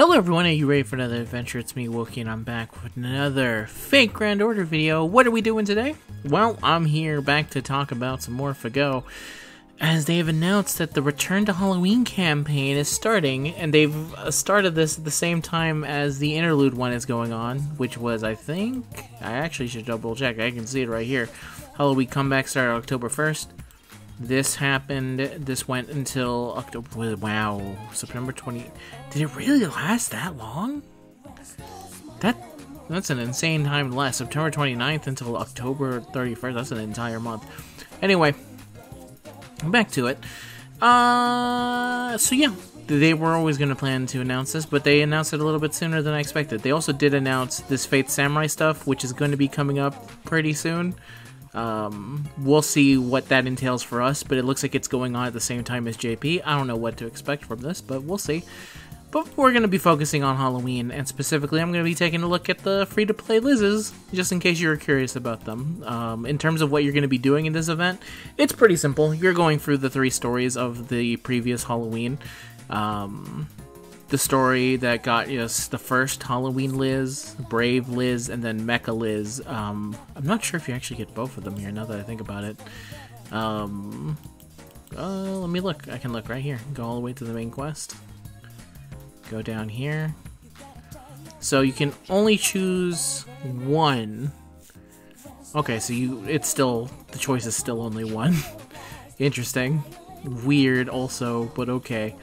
Hello everyone, are you ready for another adventure? It's me, Wokey, and I'm back with another Fate Grand Order video. What are we doing today? Well, I'm here back to talk about some more Fago, as they've announced that the Return to Halloween campaign is starting, and they've uh, started this at the same time as the Interlude one is going on, which was, I think, I actually should double check, I can see it right here. Halloween Comeback started October 1st. This happened. This went until October. Wow, September 20. Did it really last that long? That that's an insane time last. September 29th until October 31st. That's an entire month. Anyway, back to it. Uh, so yeah, they were always going to plan to announce this, but they announced it a little bit sooner than I expected. They also did announce this Fate Samurai stuff, which is going to be coming up pretty soon. Um, we'll see what that entails for us, but it looks like it's going on at the same time as JP. I don't know what to expect from this, but we'll see. But we're going to be focusing on Halloween, and specifically, I'm going to be taking a look at the free to play Lizzes, just in case you're curious about them. Um, in terms of what you're going to be doing in this event, it's pretty simple. You're going through the three stories of the previous Halloween. Um, the story that got us the first Halloween Liz, Brave Liz, and then Mecha Liz. Um, I'm not sure if you actually get both of them here now that I think about it. Um, uh, let me look. I can look right here. Go all the way to the main quest. Go down here. So you can only choose one. Okay, so you it's still the choice is still only one. Interesting. Weird also, but okay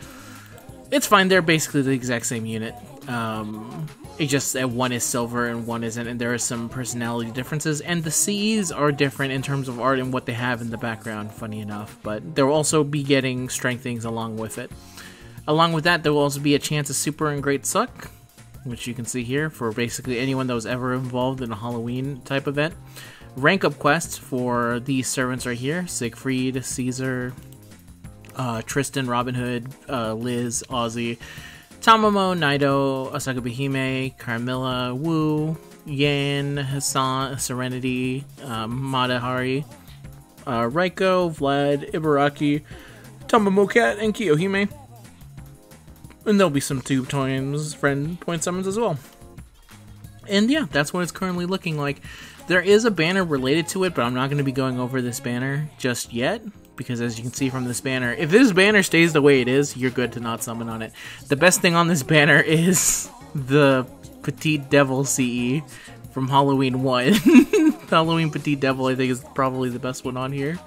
it's fine. They're basically the exact same unit. Um, it just that one is silver and one isn't, and there are some personality differences. And the CEs are different in terms of art and what they have in the background. Funny enough, but there will also be getting strengthings along with it. Along with that, there will also be a chance of super and great suck, which you can see here for basically anyone that was ever involved in a Halloween type event. Rank up quests for these servants right here: Siegfried, Caesar, uh, Tristan, Robin Hood, uh, Liz, Ozzy, Tamamo, Naito, Osakabehime, Carmilla, Wu, Yan, Hassan, Serenity, um, Mata Hari, uh, Raiko, Vlad, Ibaraki, Tamamo Cat, and Kiyohime. And there'll be some tube times friend point summons as well. And yeah, that's what it's currently looking like. There is a banner related to it, but I'm not going to be going over this banner just yet because as you can see from this banner, if this banner stays the way it is, you're good to not summon on it. The best thing on this banner is the Petite Devil CE from Halloween 1. Halloween Petite Devil, I think, is probably the best one on here.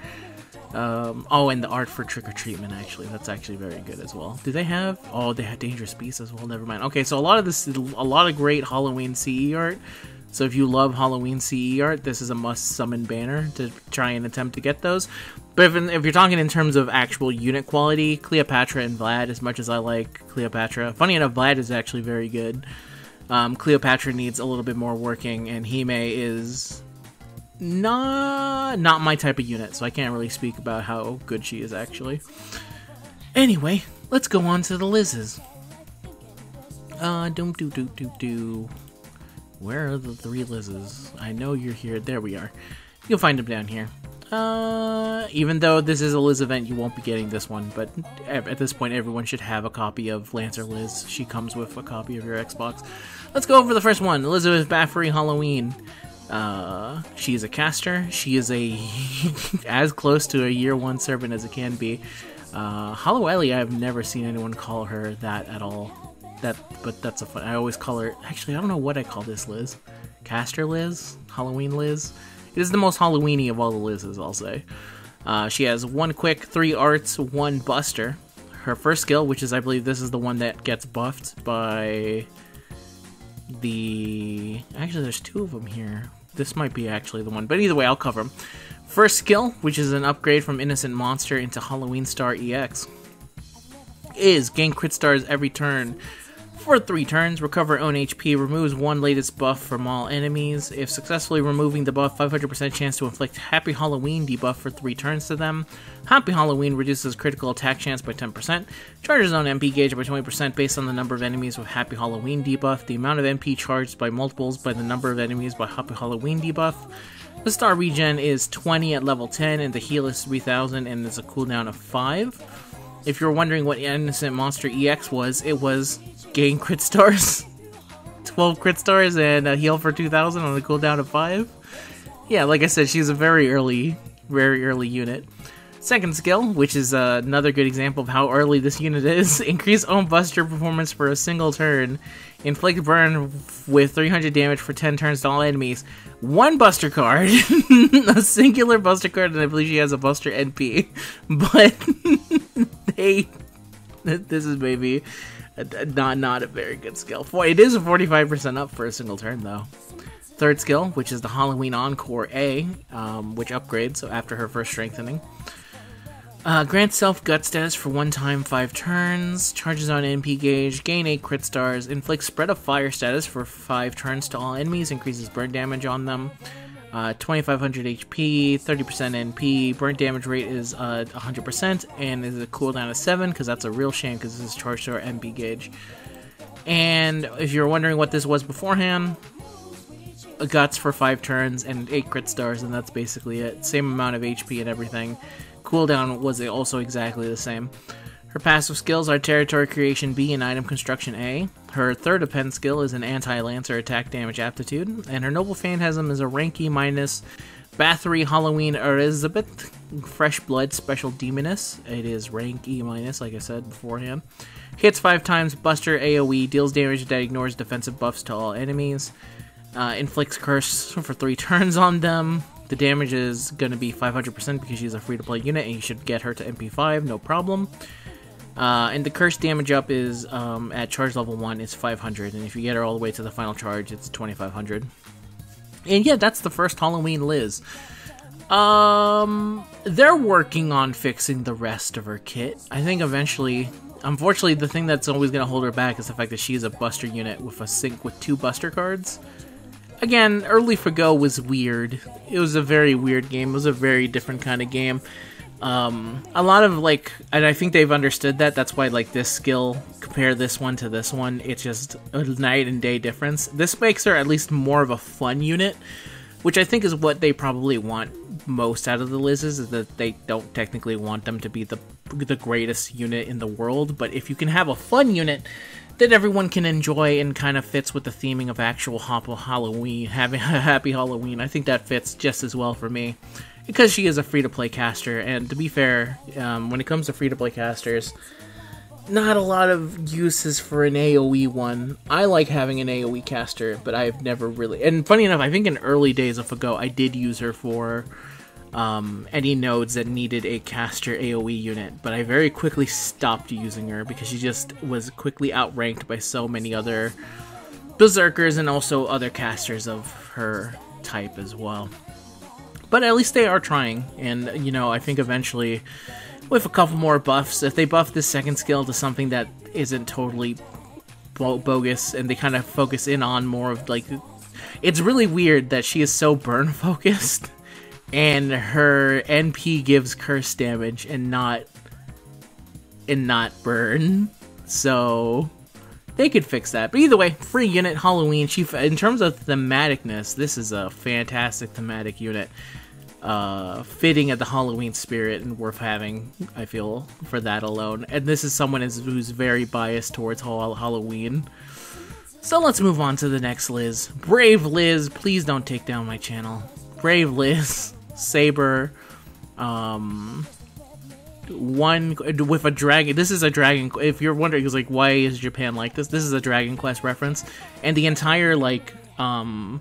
Um, oh, and the art for Trick or Treatment, actually. That's actually very good as well. Do they have? Oh, they have Dangerous Beasts as well. Never mind. Okay, so a lot of this, a lot of great Halloween CE art. So if you love Halloween CE art, this is a must summon banner to try and attempt to get those. But if, if you're talking in terms of actual unit quality, Cleopatra and Vlad, as much as I like Cleopatra, funny enough, Vlad is actually very good. Um, Cleopatra needs a little bit more working, and Hime is not not my type of unit, so I can't really speak about how good she is actually. Anyway, let's go on to the Lizzes. Uh, doom doo doo doo doo. Where are the three Lizzes? I know you're here. There we are. You'll find them down here. Uh, even though this is a Liz event, you won't be getting this one, but at this point, everyone should have a copy of Lancer Liz. She comes with a copy of your Xbox. Let's go over the first one Elizabeth Bathory Halloween. Uh, she is a caster. She is a as close to a year one servant as it can be. Uh, Hollow Ellie, I've never seen anyone call her that at all that, but that's a fun. I always call her. Actually, I don't know what I call this Liz. Caster Liz, Halloween Liz. It is the most Halloweeny of all the Liz's, I'll say. Uh, she has one quick, three arts, one buster. Her first skill, which is I believe this is the one that gets buffed by the. Actually, there's two of them here. This might be actually the one, but either way, I'll cover them. First skill, which is an upgrade from Innocent Monster into Halloween Star EX, is gain crit stars every turn for three turns, recover own HP, removes one latest buff from all enemies. If successfully removing the buff, 500% chance to inflict Happy Halloween debuff for three turns to them. Happy Halloween reduces critical attack chance by 10%, charges own NP gauge by 20% based on the number of enemies with Happy Halloween debuff, the amount of NP charged by multiples by the number of enemies by Happy Halloween debuff. The star regen is 20 at level 10, and the heal is 3000, and there's a cooldown of 5. If you're wondering what Innocent Monster EX was, it was gain crit stars. 12 crit stars and a heal for 2000 on a cooldown of 5. Yeah, like I said, she's a very early, very early unit. Second skill, which is uh, another good example of how early this unit is, increase own buster performance for a single turn. Inflict burn with 300 damage for 10 turns to all enemies. One buster card, a singular buster card, and I believe she has a buster NP. But they, this is maybe not not a very good skill. It is a 45% up for a single turn though. Third skill, which is the Halloween Encore A, um, which upgrades after her first strengthening. Uh, grants self gut status for one time, five turns. Charges on NP gauge. Gain eight crit stars. Inflicts spread of fire status for five turns to all enemies. Increases burn damage on them. Uh, 2500 HP, 30% NP. Burn damage rate is uh, 100%, and is a cooldown of 7 because that's a real shame because this is charged to our NP gauge. And if you're wondering what this was beforehand, guts for 5 turns and 8 crit stars, and that's basically it. Same amount of HP and everything cooldown was also exactly the same. Her passive skills are Territory Creation B and Item Construction A. Her third append skill is an Anti-Lancer Attack Damage Aptitude, and her Noble Phantasm is a rank E minus Bathory Halloween Elizabeth Fresh Blood Special Demoness. It is rank E minus, like I said beforehand. Hits five times, Buster AoE, deals damage that ignores defensive buffs to all enemies. Uh, inflicts curse for three turns on them. The damage is going to be 500% because she's a free-to-play unit, and you should get her to NP5, no problem. Uh, and the curse damage up is um, at charge level 1 is 500, and if you get her all the way to the final charge, it's 2500. And yeah, that's the first Halloween Liz. Um, they're working on fixing the rest of her kit. I think eventually, unfortunately, the thing that's always going to hold her back is the fact that she's a Buster unit with a sync with two Buster cards again, early for Go was weird. It was a very weird game. It was a very different kind of game. Um, a lot of like, and I think they've understood that. That's why like this skill, compare this one to this one, it's just a night and day difference. This makes her at least more of a fun unit, which I think is what they probably want most out of the Liz's. Is that they don't technically want them to be the the greatest unit in the world, but if you can have a fun unit that everyone can enjoy and kind of fits with the theming of actual Halloween, having a happy Halloween. I think that fits just as well for me because she is a free to play caster. And to be fair, um, when it comes to free to play casters, not a lot of uses for an AoE one. I like having an AoE caster, but I've never really. And funny enough, I think in early days of Ago, I did use her for um, any nodes that needed a caster AoE unit, but I very quickly stopped using her because she just was quickly outranked by so many other berserkers and also other casters of her type as well. But at least they are trying, and you know, I think eventually, with a couple more buffs, if they buff this second skill to something that isn't totally bogus and they kind of focus in on more of like it's really weird that she is so burn focused and her NP gives curse damage and not and not burn. So they could fix that. But either way, free unit Halloween. She in terms of thematicness, this is a fantastic thematic unit. Uh, fitting at the Halloween spirit and worth having, I feel, for that alone. And this is someone who's very biased towards Halloween. So let's move on to the next Liz. Brave Liz, please don't take down my channel. Brave Liz. saber, um, one with a dragon. This is a dragon. If you're wondering, like why is Japan like this? This is a Dragon Quest reference, and the entire like um.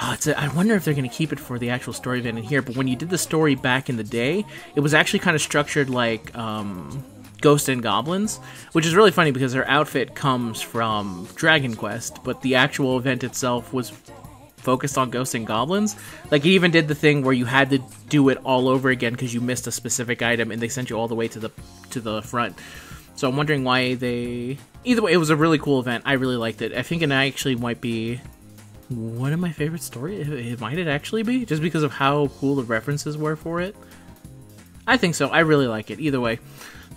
Oh, a, I wonder if they're going to keep it for the actual story event in here. But when you did the story back in the day, it was actually kind of structured like um, Ghost and Goblins, which is really funny because her outfit comes from Dragon Quest, but the actual event itself was focused on ghosts and goblins. Like he even did the thing where you had to do it all over again because you missed a specific item and they sent you all the way to the to the front. So I'm wondering why they. Either way, it was a really cool event. I really liked it. I think it actually might be one of my favorite stories. It might it actually be just because of how cool the references were for it. I think so. I really like it. Either way,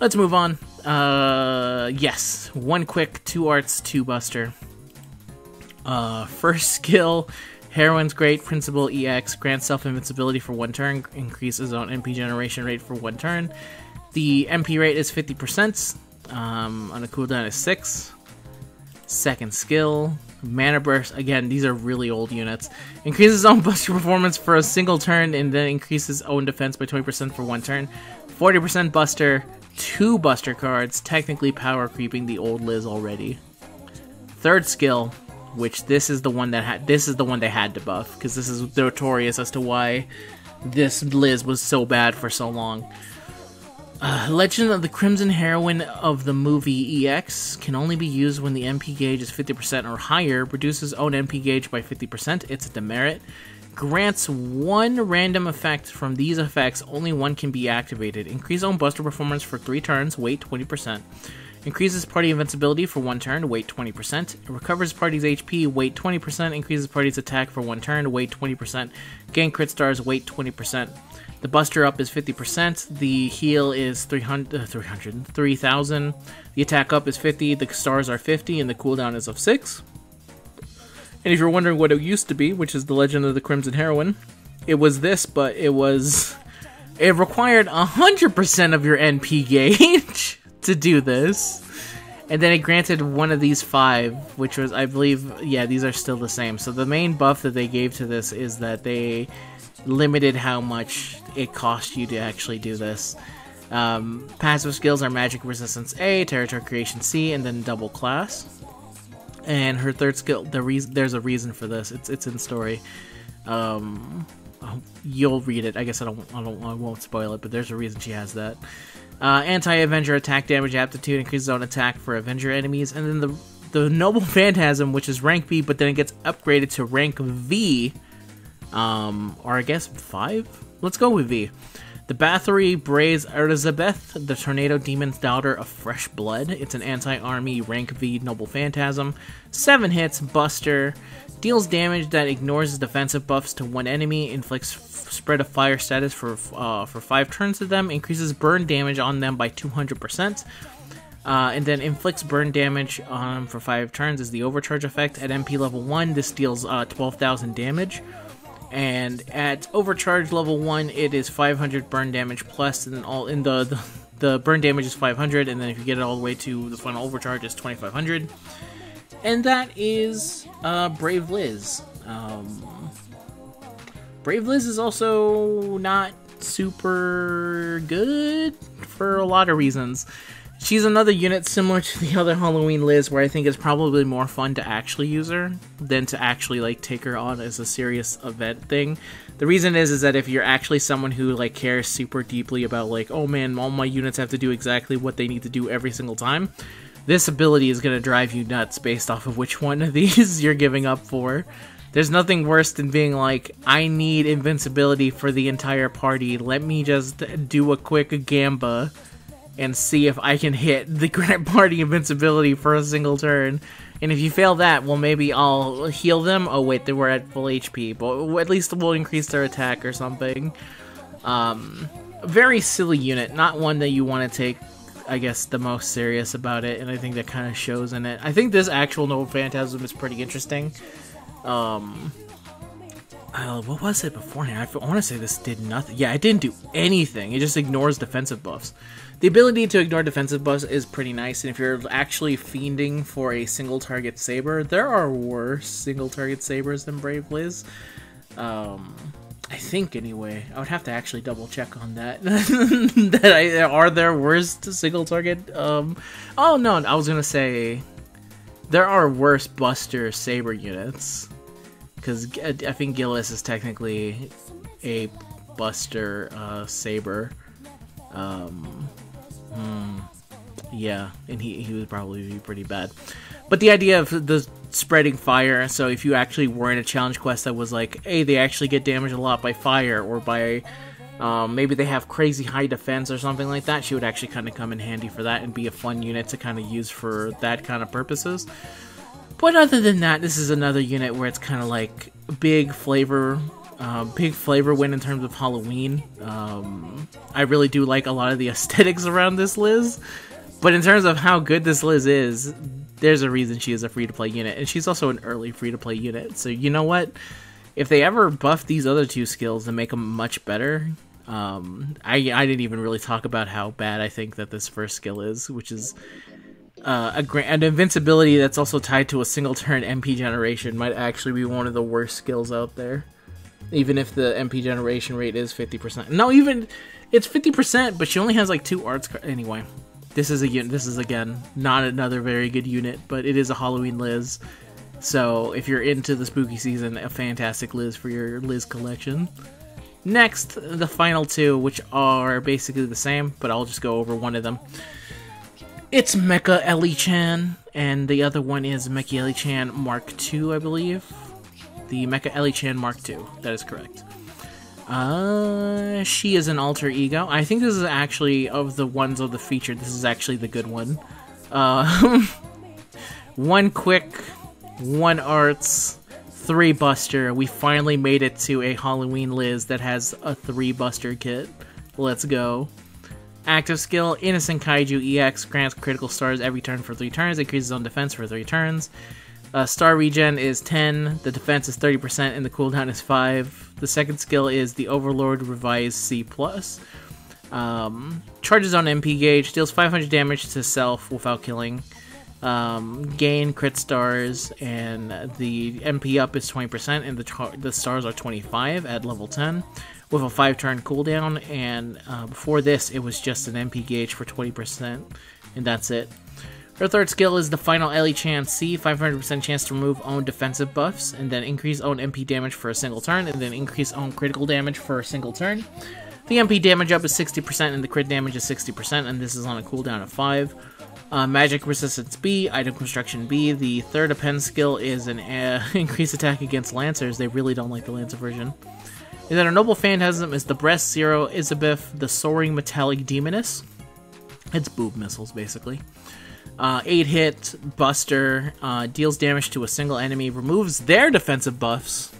let's move on. Uh, yes, one quick, two arts, two buster. Uh, first skill Heroine's great. Principal EX grants self invincibility for one turn, increases on NP generation rate for one turn. The NP rate is 50%, um, on a cooldown is 6. Second skill, Mana Burst. Again, these are really old units. Increases own buster performance for a single turn and then increases own defense by 20% for one turn. 40% buster, two buster cards, technically power creeping the old Liz already. Third skill, which this is the one that had this is the one they had to buff because this is notorious as to why this Liz was so bad for so long. Uh, Legend of the Crimson Heroine of the movie EX can only be used when the NP gauge is 50% or higher, reduces own NP gauge by 50%, it's a demerit. Grants one random effect from these effects, only one can be activated. Increase own buster performance for 3 turns, weight 20%. Increases party invincibility for 1 turn, weight 20%. Recovers party's HP, weight 20%. Increases party's attack for 1 turn, weight 20%. Gain crit stars, weight 20%. The buster up is 50%, the heal is 300, uh, 300 3000, the attack up is 50, the stars are 50, and the cooldown is of 6. And if you're wondering what it used to be, which is the Legend of the Crimson Heroine, it was this, but it was. It required 100% of your NP gauge to do this. And then it granted one of these five, which was, I believe, yeah, these are still the same. So the main buff that they gave to this is that they limited how much it costs you to actually do this. Um, passive skills are Magic Resistance A, Territory Creation C, and then Double Class. And her third skill, the reason there's a reason for this. It's it's in story. Um, you'll read it. I guess I don't, I don't I won't spoil it, but there's a reason she has that. Uh, Anti-Avenger attack damage aptitude increases on attack for Avenger enemies, and then the the Noble Phantasm, which is rank B, but then it gets upgraded to rank V um, or I guess five? Let's go with V. The Bathory Brave Elizabeth, the Tornado Demon's Daughter of Fresh Blood. It's an anti-army rank V Noble Phantasm. Seven hits, Buster. Deals damage that ignores defensive buffs to one enemy. Inflicts spread of fire status for uh, for five turns to them. Increases burn damage on them by 200%. Uh, and then inflicts burn damage um, for five turns is the overcharge effect. At NP level 1, this deals uh, 12,000 damage and at overcharge level one, it is 500 burn damage plus, and all in the, the the burn damage is 500, and then if you get it all the way to the final overcharge, it's 2500. And that is uh, Brave Liz. Um, Brave Liz is also not super good for a lot of reasons. She's another unit similar to the other Halloween Liz, where I think it's probably more fun to actually use her than to actually like take her on as a serious event thing. The reason is is that if you're actually someone who like cares super deeply about like, oh man, all my units have to do exactly what they need to do every single time, this ability is gonna drive you nuts based off of which one of these you're giving up for. There's nothing worse than being like, I need invincibility for the entire party. Let me just do a quick gamba and see if I can hit the Grand Party invincibility for a single turn. And if you fail that, well, maybe I'll heal them. Oh, wait, they were at full HP, but at least we'll increase their attack or something. Um, very silly unit, not one that you want to take, I guess, the most serious about it, and I think that kind of shows in it. I think this actual Noble Phantasm is pretty interesting. Um, uh, what was it beforehand? I, I want to say this did nothing. Yeah, it didn't do anything. It just ignores defensive buffs. The ability to ignore defensive buffs is pretty nice, and if you're actually fiending for a single target saber, there are worse single target sabers than Brave Liz. Um, I think anyway. I would have to actually double check on that. that I, are there worse single target? Um, oh no, I was gonna say there are worse Buster saber units because I think Gilles is technically a Buster uh, saber. Um, Hmm. Yeah, and he, he would probably be pretty bad. But the idea of the spreading fire, so if you actually were in a challenge quest that was like, hey, they actually get damaged a lot by fire, or by um, maybe they have crazy high defense or something like that, she would actually kind of come in handy for that and be a fun unit to kind of use for that kind of purposes. But other than that, this is another unit where it's kind of like big flavor uh, big flavor win in terms of Halloween. Um, I really do like a lot of the aesthetics around this Liz. But in terms of how good this Liz is, there's a reason she is a free to play unit. And she's also an early free to play unit. So you know what? If they ever buff these other two skills and make them much better, um, I, I didn't even really talk about how bad I think that this first skill is, which is uh, a an invincibility that's also tied to a single turn NP generation might actually be one of the worst skills out there. Even if the NP generation rate is 50%. No, even it's 50%, but she only has like two arts. Car- anyway, this is a unit. This is again not another very good unit, but it is a Halloween Liz. So if you're into the spooky season, a fantastic Liz for your Liz collection. Next, the final two, which are basically the same, but I'll just go over one of them. It's Mecha Ellie Chan, and the other one is Mecha Ellie Chan Mark II, I believe. The Mecha Ellie Chan Mark II, that is correct. Uh, she is an alter ego. I think this is actually, of the ones of the feature, this is actually the good one. Uh, one quick, one arts, three buster. We finally made it to a Halloween Liz that has a three buster kit. Let's go. Active skill, Innocent Kaiju EX grants critical stars every turn for three turns, increases on defense for three turns. Uh, star regen is 10, the defense is 30%, and the cooldown is 5. The second skill is the Overlord Revised C. Um, charges on NP gauge, deals 500 damage to self without killing. Um, gain crit stars, and the NP up is 20%, and the, the stars are 25 at level 10 with a 5 turn cooldown. And uh, before this, it was just an NP gauge for 20%, and that's it. Her third skill is the final Ellie Chan C, 500% chance to remove own defensive buffs, and then increase own NP damage for a single turn, and then increase own critical damage for a single turn. The NP damage up is 60%, and the crit damage is 60%, and this is on a cooldown of 5. Uh, magic Resistance B, Item Construction B. The third append skill is an uh, increased attack against Lancers. They really don't like the Lancer version. And then our Noble Phantasm is the Breast Zero Erzsebet, the Soaring Metallic Demoness. It's boob missiles, basically. Uh, 8 hit, Buster, uh, deals damage to a single enemy, removes their defensive buffs,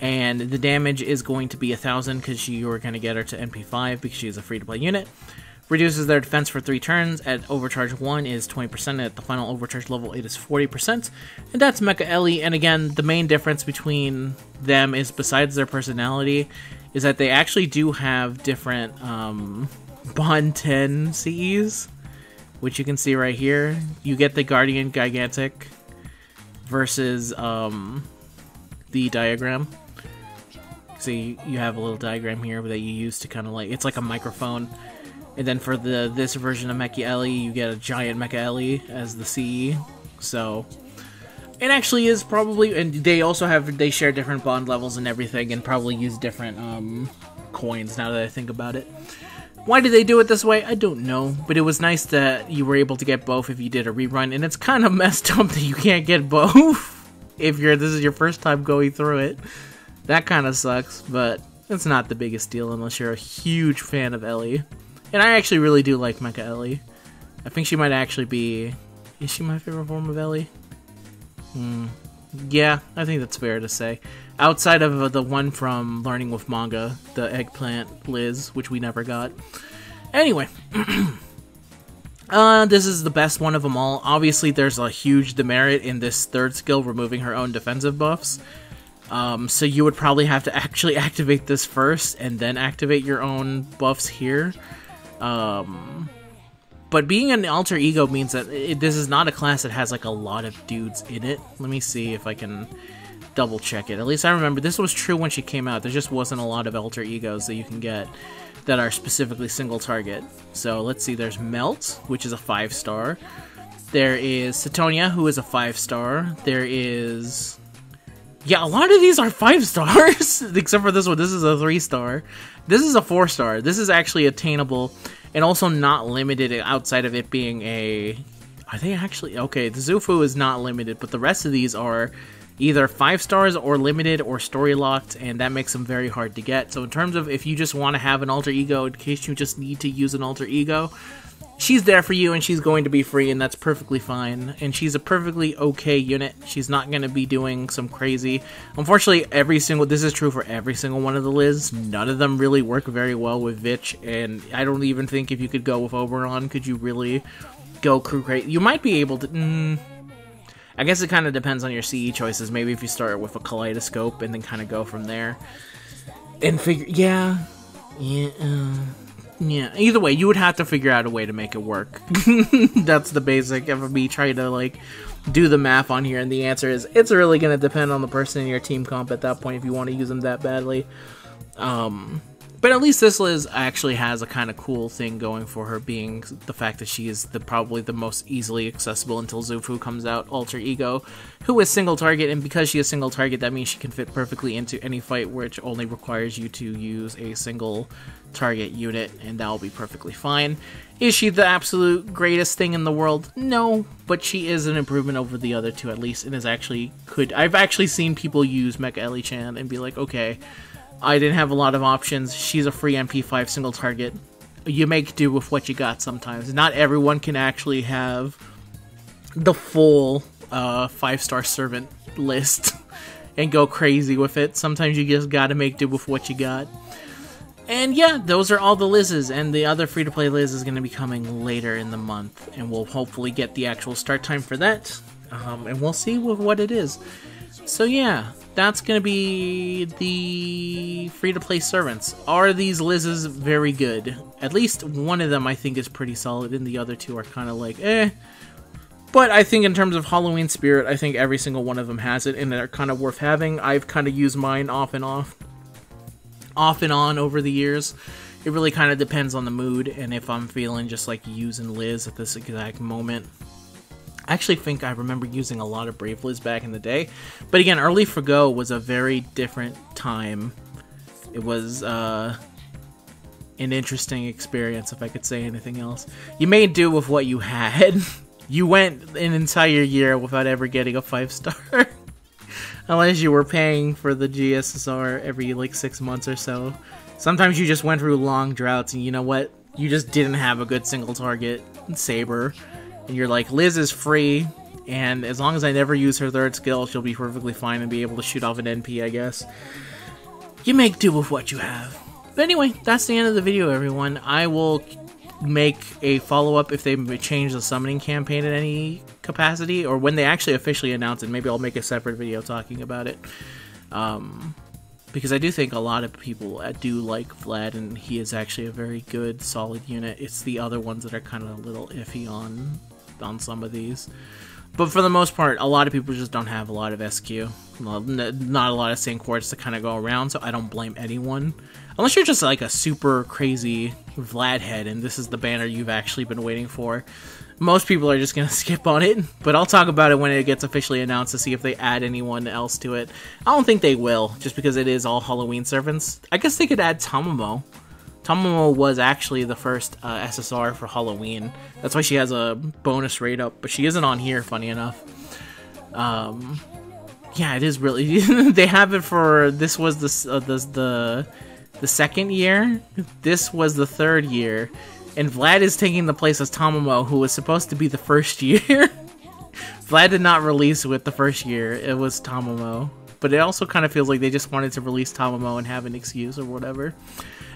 and the damage is going to be a 1000 because you are going to get her to NP5 because she is a free to play unit. Reduces their defense for 3 turns. At overcharge 1 is 20%. At the final overcharge level, it is 40%. And that's Mecha Ellie. And again, the main difference between them is, besides their personality, is that they actually do have different um, Bond 10 CEs, which you can see right here. You get the Guardian Gigantic versus um, the diagram. See, you have a little diagram here that you use to kind of like, it's like a microphone and then for the this version of Mecha Ellie, you get a giant Mecha Ellie as the CE. So it actually is probably, and they also have they share different bond levels and everything, and probably use different um, coins. Now that I think about it, why did they do it this way? I don't know, but it was nice that you were able to get both if you did a rerun, and it's kind of messed up that you can't get both if you're this is your first time going through it. That kind of sucks, but it's not the biggest deal unless you're a huge fan of Ellie. And I actually really do like Mecha Ellie. I think she might actually be. Is she my favorite form of Ellie? Hmm. Yeah, I think that's fair to say. Outside of the one from Learning with Manga, the eggplant Liz, which we never got. Anyway. uh, this is the best one of them all. Obviously, there's a huge demerit in this third skill, removing her own defensive buffs. Um, so you would probably have to actually activate this first, and then activate your own buffs here. Um, but being an alter ego means that it, this is not a class that has like a lot of dudes in it. Let me see if I can double check it. At least I remember this was true when she came out. There just wasn't a lot of alter egos that you can get that are specifically single target. So let's see. There's Melt, which is a five star. There is Sitonai, who is a five star. There is yeah, a lot of these are five stars, except for this one. This is a three star. This is a four star. This is actually attainable and also not limited outside of it being a. Are they actually okay? The Xu Fu is not limited, but the rest of these are either five stars or limited or story locked, and that makes them very hard to get. So, in terms of if you just want to have an alter ego in case you just need to use an alter ego, she's there for you and she's going to be free and that's perfectly fine. And she's a perfectly okay unit. She's not going to be doing some crazy. Unfortunately every single this is true for every single one of the liz. None of them really work very well with vich and i don't even think if you could go with oberon could you really go crew crazy you might be able to mm, i guess it kind of depends on your ce choices. Maybe if you start with a kaleidoscope and then kind of go from there. And figure yeah. Yeah uh, Yeah, either way, you would have to figure out a way to make it work. That's the basic of me trying to like do the math on here, and the answer is it's really going to depend on the person in your team comp at that point if you want to use them that badly. Um, but at least this Liz actually has a kind of cool thing going for her, being the fact that she is the probably the most easily accessible until Xu Fu comes out alter ego, who is single target, and because she is single target, that means she can fit perfectly into any fight which only requires you to use a single target unit, and that will be perfectly fine. Is she the absolute greatest thing in the world? No, but she is an improvement over the other two at least, and is actually could. I've actually seen people use Mecha Ellie Chan and be like, okay I didn't have a lot of options. She's a free NP5 single target. You make do with what you got sometimes. Not everyone can actually have the full uh, five star servant list and go crazy with it. Sometimes you just gotta make do with what you got. And yeah, those are all the Liz's, and the other free to play Liz is going to be coming later in the month, and we'll hopefully get the actual start time for that, um, and we'll see what it is. So yeah, that's going to be the free-to-play servants. Are these Liz's very good? At least one of them I think is pretty solid, and the other two are kind of like, eh. But I think in terms of Halloween spirit, I think every single one of them has it, and they're kind of worth having. I've kind of used mine off and off, off and on over the years. It really kind of depends on the mood, and if I'm feeling just like using Liz at this exact moment. I actually think I remember using a lot of Brave Liz back in the day. But again, early for Go was a very different time. It was uh, an interesting experience, if I could say anything else. You made do with what you had. you went an entire year without ever getting a 5 star. Unless you were paying for the GSSR every like 6 months or so. Sometimes you just went through long droughts and you know what? You just didn't have a good single target saber and you're like, Liz is free, and as long as I never use her third skill, she'll be perfectly fine and be able to shoot off an NP, I guess. You make do with what you have. But anyway, that's the end of the video, everyone. I will make a follow-up if they change the summoning campaign in any capacity, or when they actually officially announce it. Maybe I'll make a separate video talking about it. Um, because I do think a lot of people do like Vlad, and he is actually a very good, solid unit. It's the other ones that are kind of a little iffy on on some of these. But for the most part, a lot of people just don't have a lot of SQ. Not a lot of St. Quartz to kind of go around, so I don't blame anyone. Unless you're just like a super crazy Vlad head and this is the banner you've actually been waiting for. Most people are just going to skip on it, but I'll talk about it when it gets officially announced to see if they add anyone else to it. I don't think they will, just because it is all Halloween servants. I guess they could add Tamamo. Tamamo was actually the first uh, SSR for Halloween. That's why she has a bonus rate up, but she isn't on here, funny enough. Um, yeah, it is really. they have it for this was the uh, the the the second year. This was the third year, and Vlad is taking the place of Tamamo, who was supposed to be the first year. Vlad did not release with the first year. It was Tamamo, but it also kind of feels like they just wanted to release Tamamo and have an excuse or whatever.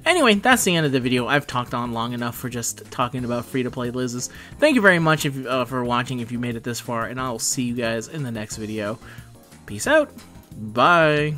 Anyway, that's the end of the video. I've talked on long enough for just talking about free-to-play Liz's. Thank you very much if, uh, for watching if you made it this far, and I'll see you guys in the next video. Peace out. Bye.